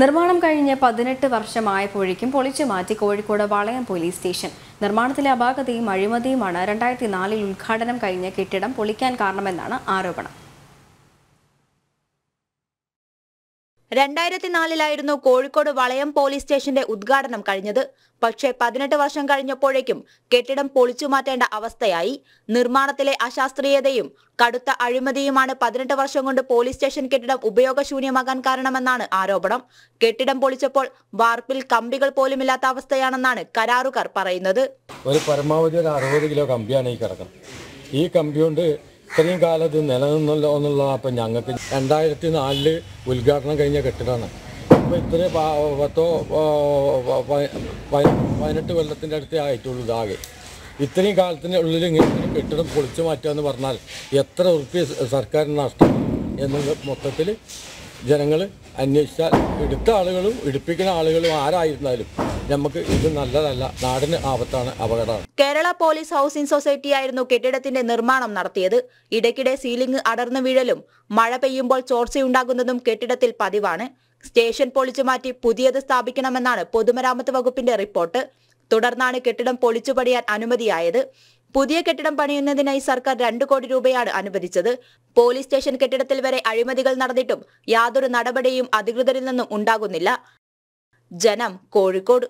നിർമ്മാണം കഴിഞ്ഞ് പതിനെട്ട് വർഷമായപ്പോഴേക്കും പൊളിച്ചു മാറ്റി കോഴിക്കോട് വളയം പോലീസ് സ്റ്റേഷൻ. നിർമ്മാണത്തിലെ അപാകതയും അഴിമതിയുമാണ് രണ്ടായിരത്തി നാലിൽ ഉദ്ഘാടനം കഴിഞ്ഞ കെട്ടിടം പൊളിക്കാൻ കാരണമെന്നാണ് ആരോപണം. രണ്ടായിരത്തി നാലിലായിരുന്നു കോഴിക്കോട് വളയം പോലീസ് സ്റ്റേഷന്റെ ഉദ്ഘാടനം കഴിഞ്ഞത്. പക്ഷേ പതിനെട്ട് വർഷം കഴിഞ്ഞപ്പോഴേക്കും കെട്ടിടം പൊളിച്ചു മാറ്റേണ്ട അവസ്ഥയായി. നിർമ്മാണത്തിലെ അശാസ്ത്രീയതയും കടുത്ത അഴിമതിയുമാണ് പതിനെട്ട് വർഷം കൊണ്ട് പോലീസ് സ്റ്റേഷൻ കെട്ടിടം ഉപയോഗശൂന്യമാകാൻ കാരണമെന്നാണ് ആരോപണം. കെട്ടിടം പൊളിച്ചപ്പോൾ വാർപ്പിൽ കമ്പികൾ പോലുമില്ലാത്ത അവസ്ഥയാണെന്നാണ് കരാറുകാർ പറയുന്നത്. ഒരു പരമാവധി ഒരു അറുപത് കിലോ കമ്പിയാണ് ഈ കിടക്കുന്നത്. ഈ കമ്പി കൊണ്ട് ഇത്രയും കാലം ഇത് നിലനിന്നല്ലോ എന്നുള്ളതാണ് അപ്പം ഞങ്ങൾക്ക് രണ്ടായിരത്തി നാലിൽ ഉദ്ഘാടനം കഴിഞ്ഞ കെട്ടിടമാണ്. അപ്പോൾ ഇത്ര പത്തോ പതിനെട്ട് കൊല്ലത്തിന്റെ അടുത്തേ ആയിട്ടുള്ളൂ ഇതാകെ. ഇത്രയും കാലത്തിന് ഉള്ളിൽ ഇങ്ങനെ കെട്ടിടം പൊളിച്ചു മാറ്റുക എന്ന് പറഞ്ഞാൽ എത്ര ഉറുപ്പ്യ സർക്കാരിന് നഷ്ടം? എന്നുള്ള മൊത്തത്തിൽ ജനങ്ങൾ അന്വേഷിച്ചാൽ എടുത്ത ആളുകളും എടുപ്പിക്കുന്ന ആളുകളും ആരായിരുന്നാലും നമുക്ക് ഇത് നല്ലതല്ല. നാടിന് ആപത്താണ് അപകടമാണ്. കേരള പോലീസ് ഹൗസിംഗ് സൊസൈറ്റിയായിരുന്നു കെട്ടിടത്തിന്റെ നിർമ്മാണം നടത്തിയത്. ഇടയ്ക്കിടെ സീലിംഗ് അടർന്നു വീഴലും മഴ പെയ്യുമ്പോൾ ചോർച്ചയുണ്ടാകുന്നതും കെട്ടിടത്തിൽ പതിവാണ്. സ്റ്റേഷൻ പൊളിച്ചു മാറ്റി പുതിയത് സ്ഥാപിക്കണമെന്നാണ് പൊതുമരാമത്ത് വകുപ്പിന്റെ റിപ്പോർട്ട്. തുടർന്നാണ് കെട്ടിടം പൊളിച്ചുപടിയാൻ അനുമതിയായത്. പുതിയ കെട്ടിടം പണിയുന്നതിനായി സർക്കാർ രണ്ടു കോടി രൂപയാണ് അനുവദിച്ചത്. പോലീസ് സ്റ്റേഷൻ കെട്ടിടത്തിൽ വരെ അഴിമതികൾ നടന്നിട്ടും യാതൊരു നടപടിയും അധികൃതരിൽ നിന്നും ഉണ്ടാകുന്നില്ല. ജനം കോഴിക്കോട്